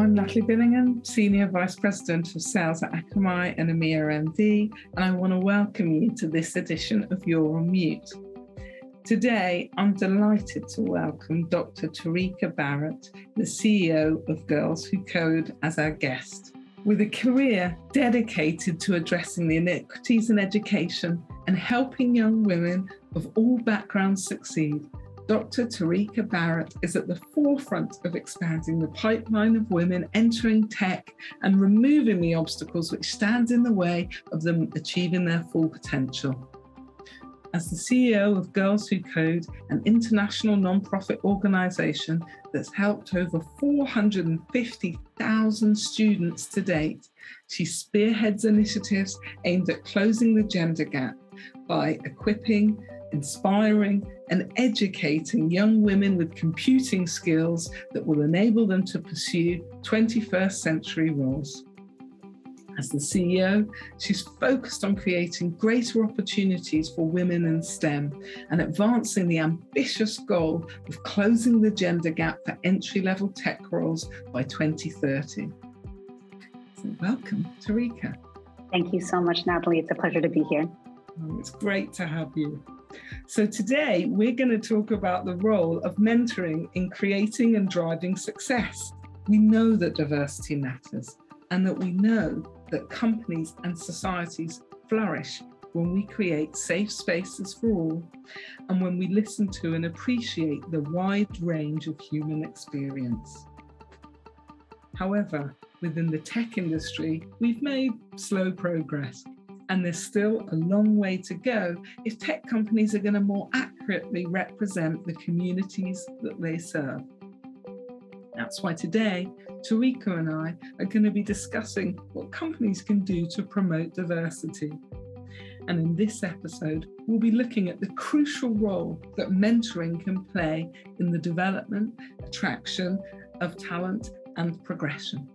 I'm Natalie Billingham, Senior Vice President of Sales at Akamai and EMEA MD, and I want to welcome you to this edition of You're on Mute. Today, I'm delighted to welcome Dr. Tarika Barrett, the CEO of Girls Who Code, as our guest. With a career dedicated to addressing the inequities in education and helping young women of all backgrounds succeed, Dr. Tarika Barrett is at the forefront of expanding the pipeline of women entering tech and removing the obstacles which stand in the way of them achieving their full potential. As the CEO of Girls Who Code, an international nonprofit organization that's helped over 450,000 students to date, she spearheads initiatives aimed at closing the gender gap by equipping inspiring and educating young women with computing skills that will enable them to pursue 21st century roles. As the CEO, she's focused on creating greater opportunities for women in STEM and advancing the ambitious goal of closing the gender gap for entry level tech roles by 2030. So, welcome, Tarika. Thank you so much, Natalie. It's a pleasure to be here. Oh, it's great to have you. So, today we're going to talk about the role of mentoring in creating and driving success. We know that diversity matters and that we know that companies and societies flourish when we create safe spaces for all and when we listen to and appreciate the wide range of human experience. However, within the tech industry, we've made slow progress and there's still a long way to go if tech companies are going to more accurately represent the communities that they serve. That's why today, Tarika and I are going to be discussing what companies can do to promote diversity. And in this episode, we'll be looking at the crucial role that mentoring can play in the development, attraction of talent, and progression.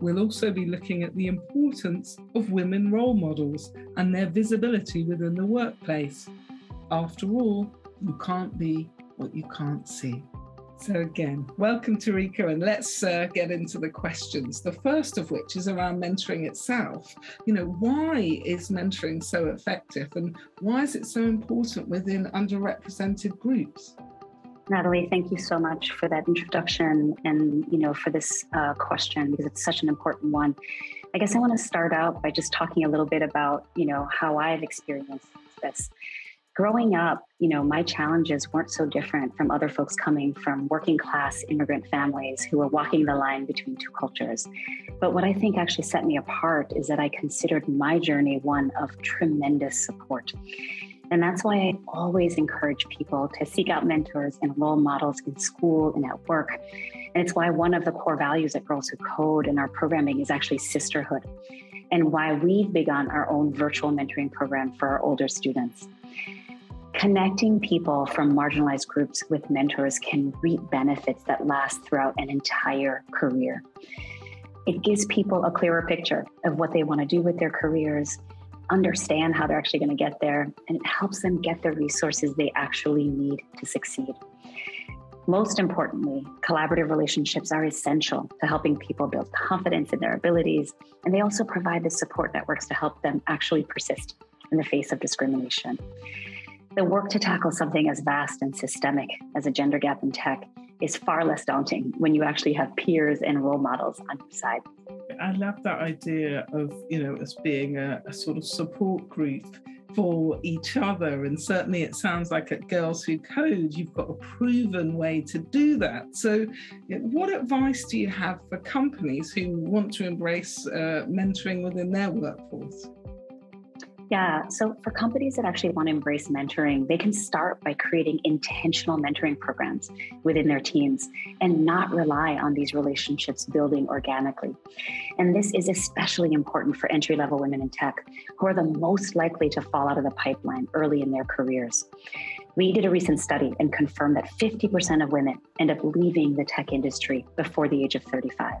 We'll also be looking at the importance of women role models and their visibility within the workplace. After all, you can't be what you can't see. So, again, welcome Tarika, and let's uh, get into the questions. The first of which is around mentoring itself. You know, why is mentoring so effective, and why is it so important within underrepresented groups? Natalie, thank you so much for that introduction and you know for this uh, question because it's such an important one. I guess I want to start out by just talking a little bit about you know how I've experienced this. Growing up, you know, my challenges weren't so different from other folks coming from working class immigrant families who were walking the line between two cultures. But what I think actually set me apart is that I considered my journey one of tremendous support. And that's why I always encourage people to seek out mentors and role models in school and at work. And it's why one of the core values at Girls Who Code in our programming is actually sisterhood, and why we've begun our own virtual mentoring program for our older students. Connecting people from marginalized groups with mentors can reap benefits that last throughout an entire career. It gives people a clearer picture of what they want to do with their careers understand how they're actually going to get there, and it helps them get the resources they actually need to succeed. Most importantly, collaborative relationships are essential to helping people build confidence in their abilities, and they also provide the support networks to help them actually persist in the face of discrimination. The work to tackle something as vast and systemic as a gender gap in tech is far less daunting when you actually have peers and role models on your side. I love that idea of, you know, us being a, a sort of support group for each other. And certainly it sounds like at Girls Who Code, you've got a proven way to do that. So, what advice do you have for companies who want to embrace uh, mentoring within their workforce? Yeah. So for companies that actually want to embrace mentoring, they can start by creating intentional mentoring programs within their teams and not rely on these relationships building organically. And this is especially important for entry level women in tech who are the most likely to fall out of the pipeline early in their careers. We did a recent study and confirmed that 50% of women end up leaving the tech industry before the age of 35.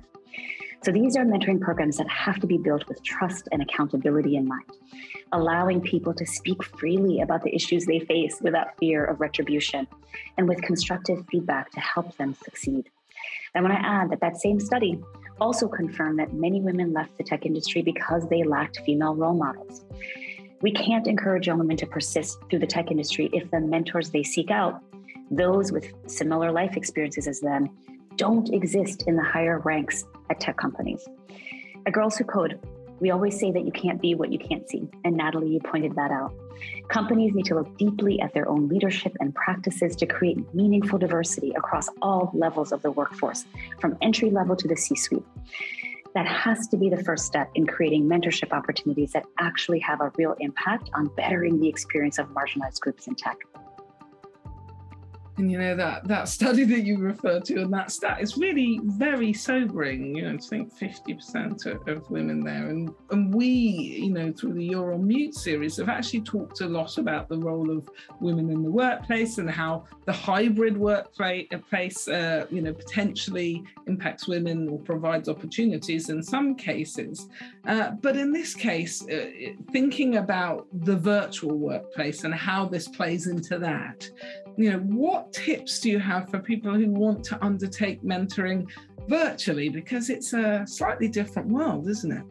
So these are mentoring programs that have to be built with trust and accountability in mind, allowing people to speak freely about the issues they face without fear of retribution and with constructive feedback to help them succeed. And when I add that that same study also confirmed that many women left the tech industry because they lacked female role models. We can't encourage young women to persist through the tech industry if the mentors they seek out, those with similar life experiences as them, don't exist in the higher ranks at tech companies. At Girls Who Code, we always say that you can't be what you can't see. And Natalie, you pointed that out. Companies need to look deeply at their own leadership and practices to create meaningful diversity across all levels of the workforce, from entry level to the C suite. That has to be the first step in creating mentorship opportunities that actually have a real impact on bettering the experience of marginalized groups in tech. And you know that that study that you referred to and that stat is really very sobering. You know, I think 50% of, of women there. And and we, you know, through the You're on Mute series have actually talked a lot about the role of women in the workplace and how the hybrid workplace uh, you know, potentially impacts women or provides opportunities in some cases. Uh, but in this case, uh, thinking about the virtual workplace and how this plays into that, you know, what tips do you have for people who want to undertake mentoring virtually? Because it's a slightly different world, isn't it?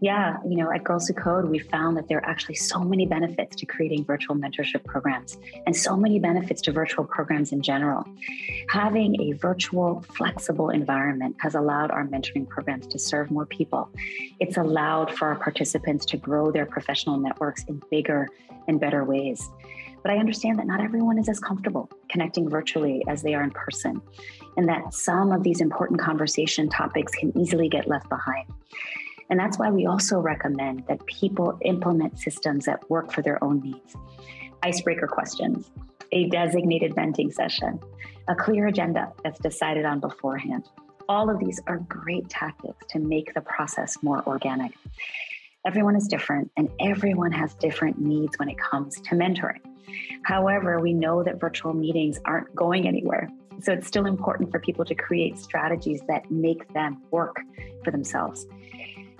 Yeah, you know, at Girls Who Code, we found that there are actually so many benefits to creating virtual mentorship programs and so many benefits to virtual programs in general. Having a virtual, flexible environment has allowed our mentoring programs to serve more people. It's allowed for our participants to grow their professional networks in bigger and better ways. But I understand that not everyone is as comfortable connecting virtually as they are in person, and that some of these important conversation topics can easily get left behind. And that's why we also recommend that people implement systems that work for their own needs. Icebreaker questions, a designated venting session, a clear agenda that's decided on beforehand. All of these are great tactics to make the process more organic. Everyone is different and everyone has different needs when it comes to mentoring. However, we know that virtual meetings aren't going anywhere. So it's still important for people to create strategies that make them work for themselves.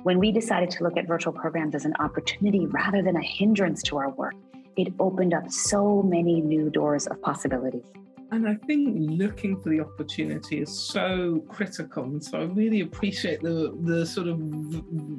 When we decided to look at virtual programs as an opportunity rather than a hindrance to our work, it opened up so many new doors of possibilities. And I think looking for the opportunity is so critical. And so I really appreciate the, the sort of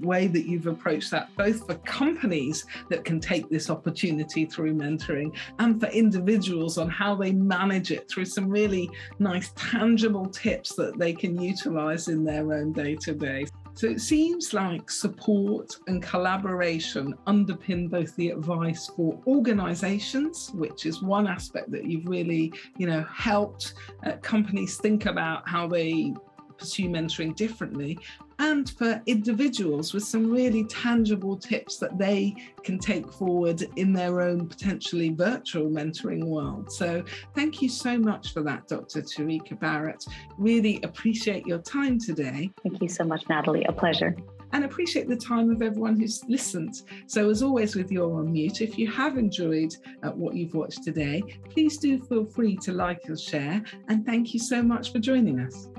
way that you've approached that, both for companies that can take this opportunity through mentoring and for individuals on how they manage it through some really nice, tangible tips that they can utilize in their own day to day. So it seems like support and collaboration underpin both the advice for organizations, which is one aspect that you've really, you know, helped uh, companies think about how they pursue mentoring differently, and for individuals with some really tangible tips that they can take forward in their own potentially virtual mentoring world. So, thank you so much for that, Dr. Tarika Barrett. Really appreciate your time today. Thank you so much, Natalie. A pleasure and appreciate the time of everyone who's listened. So, as always, with You're on Mute, if you have enjoyed uh, what you've watched today, please do feel free to like or share. And thank you so much for joining us.